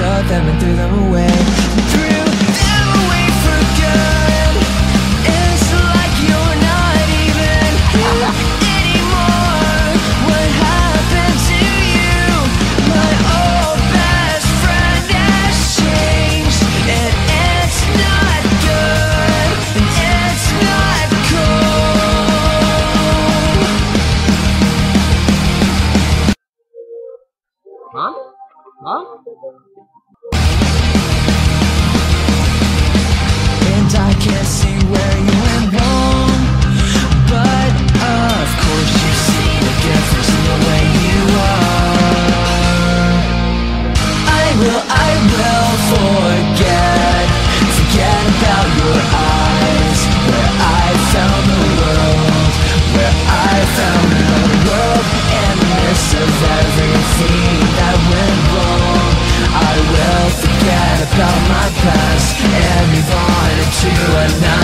took them and threw them away. Threw them away. It's like you're not even anymore. What happened to you? My old best friend has changed, and it's not good, and it's not cool. Mom? past and move on to another